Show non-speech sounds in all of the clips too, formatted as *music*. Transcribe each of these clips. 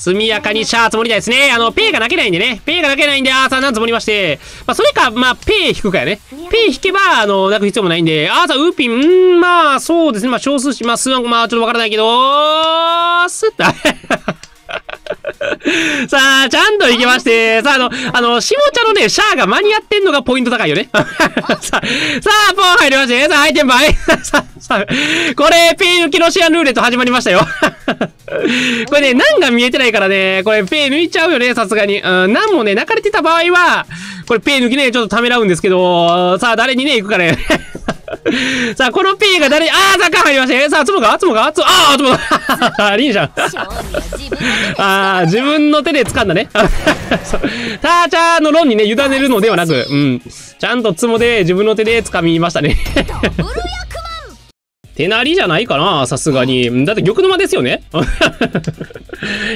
速やかにシャー積もりたいですね。あの、ペイが泣けないんでね。ペイが泣けないんで、アーサーなん積もりまして。まあ、それか、まあ、ペイ引くかやね。ペイ引けば、あの、泣く必要もないんで、アーサー、ウーピン、んまあ、そうですね。まあ、少数し、まあ、数は、まあ、ちょっとわからないけど、スッと。*laughs* さあ、ちゃんと行きまして、さあ、あの、あの、下茶のね、シャアが間に合ってんのがポイント高いよね。*laughs* さあ、さあ、ポン入りまして、さあ、入ってんばい。*laughs* *laughs* これ、ペイ抜きロシアンルーレット始まりましたよ。*laughs* これね、何が見えてないからね、これ、ペイ抜いちゃうよね、さすがに。うん、何もね、泣かれてた場合は、これ、ペイ抜きね、ちょっとためらうんですけど、さあ、誰にね、行くかね。*laughs* さあ、この P が誰、あー、ザカ入りましたさあ、つもがつもがつ、あー、つもがいいじゃん。あー、自分の手で掴んだね。ターチャーの論にね、委ねるのではなく、うん。ちゃんとつもで自分の手で掴みましたね。手なりじゃないかなさすがに。だって玉の間ですよね *laughs*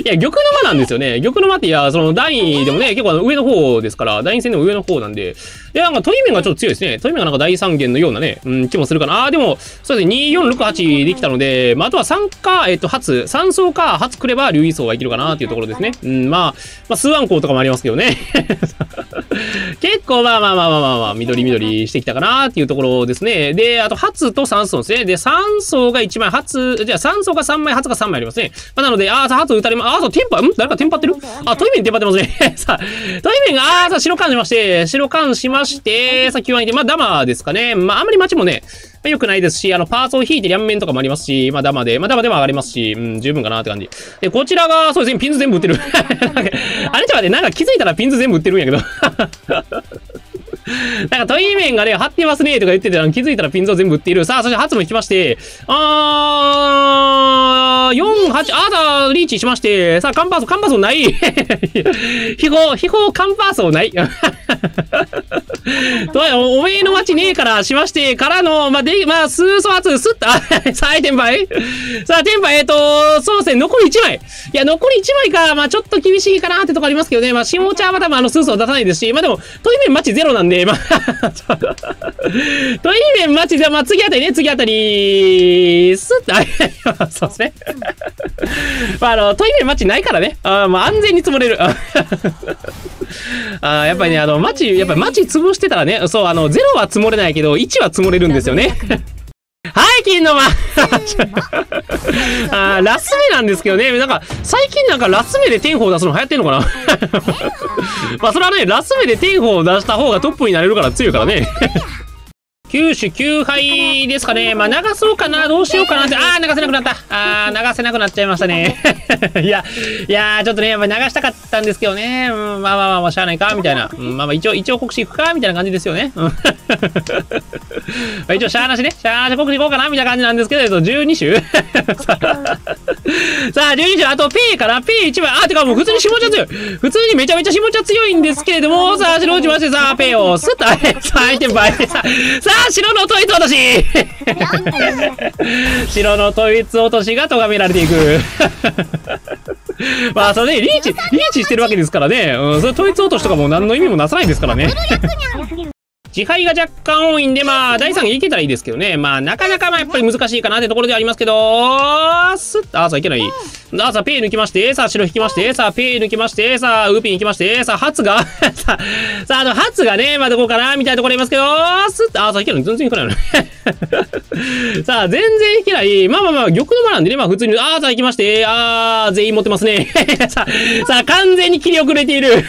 いや、玉の間なんですよね。玉の間って、いや、その、段位でもね、結構上の方ですから、段位戦でも上の方なんで。いや、なんか、鳥面がちょっと強いですね。鳥面がなんか第三元のようなね、うん、気もするかな。あ、でも、そうですね、2468できたので、まあ、あとは3か、えっと、初、3層か、初くれば、竜位層がいけるかなっていうところですね。うん、まあ、まあ、数暗号とかもありますけどね。*laughs* 結構、まあまあまあまあまあ、まあ、緑緑してきたかなっていうところですね。で、あと、初と3層ですね。で、3層が1枚、初、じゃあ3層が3枚、初が3枚ありますね。まあ、なので、あー、さ、初打たれま、あー、そう、テンパ、ん？誰かテンパってる？あ、トイメンテンパってますね。*laughs* さあ、トイメンが、あー、さ、白缶しまして、白缶しまして、さ、9割で、まあ、ダマですかね。まあ、あんまり街もね、まあ、良くないですし、あの、パーツを引いて両面とかもありますし、まあ、ダマで、まあ、ダマでも上がりますし、うん、十分かなって感じ。で、こちらが、そうですね、ピンズ全部売ってる。*laughs* あれちゃうね、なんか気づいたらピンズ全部売ってるんやけど。*laughs* なんか、トイメンがね、貼ってますね、とか言ってて、気づいたらピンズを全部売っている。さあ、そして初も引きまして、あー、4、8、あーだ、リーチしまして、さあ、カンパーソン、カンパーソンない。*laughs* 飛行、飛行カンパーソンない。*laughs* おめえの街ねえからしまして、からの、まあ、で、まあ、数素圧、すった、さあ、転売さあ、転売、えっ、ー、と、そうですね、残り1枚。いや、残り1枚か、まあ、ちょっと厳しいかなってとこありますけどね、まあ、下茶は多分あの、数素は出さないですし、まあ、でも、トイメンマッチゼロなんで、まあトイメンマッチゼロ、まあ、次あたりね、次あたり、すっと、*laughs* そうですね。まあ、あの、トイメンマッチないからね、あまあ、安全に積もれる。あやっぱりね、あの、マチ、やっぱりマチ潰してたらね、そう、あの、0は積もれないけど、1は積もれるんですよね。はい、金の間。あラス目なんですけどね、なんか、最近なんかラス目で天宝出すの流行ってんのかな？まあ、それはね、ラス目で天宝を出した方がトップになれるから強いからね九死九敗ですかね。まあ、流そうかな。どうしようかなって。ああ、流せなくなった。ああ、流せなくなっちゃいましたね。*laughs* いや、いやちょっとね、やっぱ流したかったんですけどね。うん、まあまあまあ、まあ、しゃあないか、みたいな。うん、まあまあ、一応、一応国士行くか、みたいな感じですよね。*laughs* 一応、しゃあなしね。しゃあなし国士行こうかな、みたいな感じなんですけど、12種 *laughs* さあ、12種、あと、P かな ?P1 枚。あ、てかもう普通に下茶強い。普通にめちゃめちゃ下茶強いんですけれども、さあ、白打ちまして、さあ、P をスッと、さあ、相手倍。さあ、白の統一落とし白の統一落としが咎められていく *laughs* まあ、それね、リーチ、リーチしてるわけですからね。うん、それ統一落としとかも何の意味もなさないですからね。自敗が若干多いんで、まあ、第3いけたらいいですけどね。まあ、なかなかまあ、やっぱり難しいかなってところではありますけど、すっあ、さあ、いけない。あ、さあ、ペイ抜きまして、さあ、白引きまして、さあ、ペイ抜きまして、さあ、ウーピン引きまして、さあ、ハツがさあ、*laughs* さあ、あの、ハツがね、まあ、どこかなみたいなところありますけど、すっあ、さあ、いけない。全然いけないの *laughs* さあ、全然いけない。まあまあまあ、玉の間なんでね、まあ、普通に、あ、さあ、行きまして、あー、全員持ってますね。*laughs* さあ、さあ、完全に切り遅れている。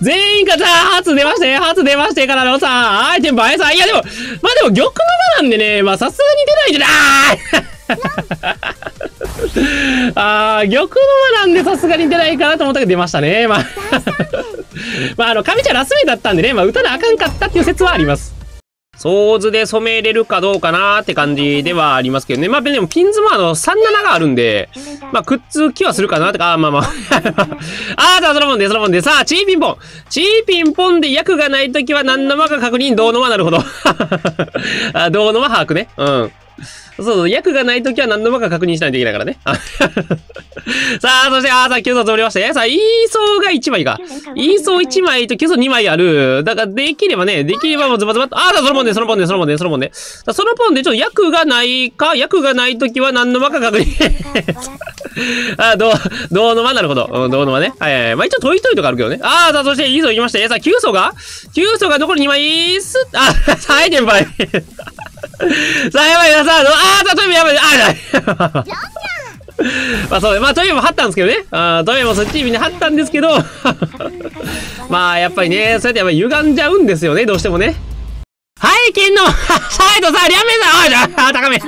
全員が、さあ、ハツ出まして、ハツ出ましてからのさ、アイテム映えさ、いやでも、まあでも、玉の間なんでね、まあ、さすがに出ないじゃないあー、玉の間なんでさすがに出ないかなと思ったけど出ましたね。まあ *laughs* まあ、あの、神ちゃんラス目だったんでね、まあ、打たなあかんかったっていう説はあります。ソーズで染めれるかどうかなーって感じではありますけどね。まあでもピンズもあの37があるんで、まあくっつきはするかなってか、あまあまあ。あー、さあ *laughs* そのもんで、そのもんで。さあ、チーピンポン。チーピンポンで役がないときは何の間か確認、どうのはなるほど。*laughs* あどうのは把握ね。うん。そうそう、役がないときは何の間か確認しないといけないからね。*laughs* さあ、そして、あーさあ、急走通りましたね。さあ、イーソーが1枚か。イーソー1枚と急走2枚ある。だから、できればね、できればもうズバズバと、ああ、そのポンで、そのポンで、そのポンで、そのポンで。そのポンで、ちょっと役がないか、役がないときは何の間か確認。*laughs* ああ、どう、どうの間なるほど。うん、どうの間ね。はいはいはい。まあ、一応、トイトイとかあるけどね。あーさあ、そして、イーソー行きました。さあ、急走が急走が残り2枚、すっ、あ、あ、アイテムバイ。*laughs* さあ、やばいな、さあ、あトイレやばい、あ、やばい。*laughs* まあそう、まあトイレも貼ったんですけどね。あトイレもそっちに貼ったんですけど *laughs* まあやっぱりね、そうやってやっぱ歪んじゃうんですよね、どうしてもね。はい、金のサイドさ、両面さんあ、高め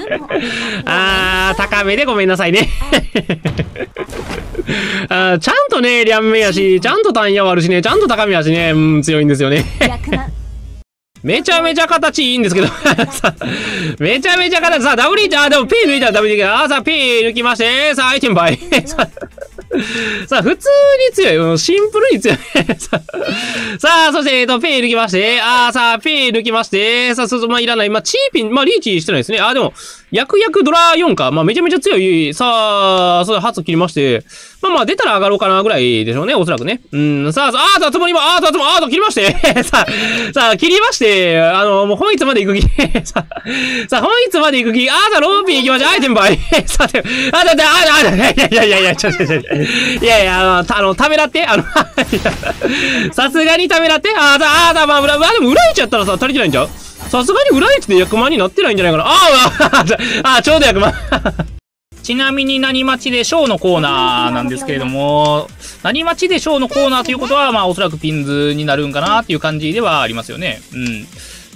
あー、高めでごめんなさいねあちゃんとね、両面やし、ちゃんと単野あるしね、ちゃんと高めやしね、うん、強いんですよねめちゃめちゃ形いいんですけど *laughs* めちゃめちゃ形、さあ、ダブリーチ、あ、でも P 抜いたらダブリーチ、あ、さあ、P 抜きまして、さあ、アイテム倍。*laughs* さあ、普通に強い。シンプルに強い。*laughs* さあ、そして、えっと、P 抜きまして、ああ、さあ、ペイ抜きまして、さあ、そそう、まあ、いらない。まあ、チーピン、まあ、リーチしてないですね。あ、でも、薬薬ドラ4か。まあ、めちゃめちゃ強い。さあ、それ初切りまして、まあまあ、出たら上がろうかなぐらいでしょうね、おそらくね。うん、さあ、さあ、あー、つもりも、あー、つも、あー、切りまして。*laughs* さあ、さあ、切りまして、あの、もう本日まで行く気。*laughs* さあ、さあ、本日まで行く気。あー、さあ、ローピン行きましょう。アイテムバイ。*laughs* さあ、あ、だ、だ、あ、だ、あ、だ、いやいやいやいや、ちょ、ちょ、ちょ、いやいや、あの、あの、ためらって、あの、さすがにためらって、あー、さあ、あー、さあ、まあ、裏、でも裏位置やったらさ、足りてないんちゃう？さすがに裏位置で役満になってないんじゃないかな。あー、あー、ちょうど役満。ちなみに何待ちでショーのコーナーなんですけれども、何待ちでショーのコーナーということは、まあおそらくピンズになるんかなっていう感じではありますよね。う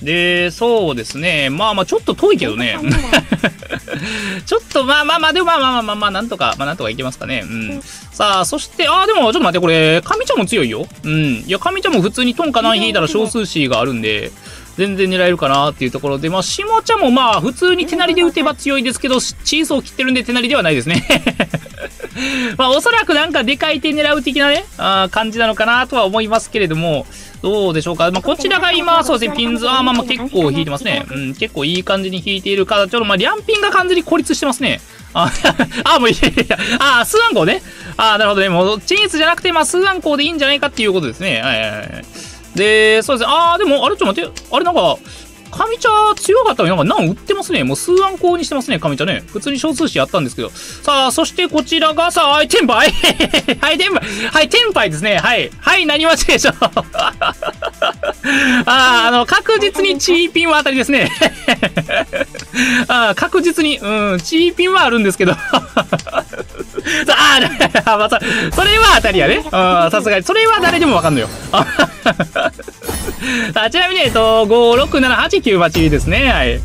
ん。で、そうですね。まあまあちょっと遠いけどね。*laughs* ちょっとまあまあまあ、でもまあまあまあまあ、まあ、なんとか、まあなんとかいけますかね。うん。さあ、そして、ああ、でもちょっと待って、これ、神ちゃんも強いよ。うん。いや、神ちゃんも普通にトンか何引いたら少数 C があるんで、全然狙えるかなっていうところで、まあ、下茶もまあ、普通に手なりで打てば強いですけど、チーソー切ってるんで手なりではないですね *laughs* まあ、おそらくなんかでかい手狙う的なね、あ感じなのかなとは思いますけれども、どうでしょうか。まあ、こちらが今、そうですね、ピンズ、あまあまあ結構引いてますね。うん、結構いい感じに引いているから、ちょっとまあ、リャンピンが完全に孤立してますね。あ、*laughs* あ、もういやいやいや、あ、数暗号ね。あ、なるほどね。もう、チンスじゃなくて、まあ、数暗号でいいんじゃないかっていうことですね。はいはいはい。で、そうですね。あー、でも、あれちょっと待って。あれなんか、上茶強かったのになんか何売ってますね。もう数案考にしてますね、上茶ね。普通に小数詞やったんですけど。さあ、そしてこちらがさあ、はい、テンパイはい、テンパイはい、テンパイですね。はい。はい、何待ちでしょう *laughs* ああ、あの、確実にチーピンは当たりですね。*laughs* あ確実に、うん、チーピンはあるんですけど。*laughs* あ *laughs* あ、また、それは当たりやね。*laughs* さすがに。それは誰でもわかんのよ。あちなみに、えっと、5、6、7、8、9、8ですね。はい。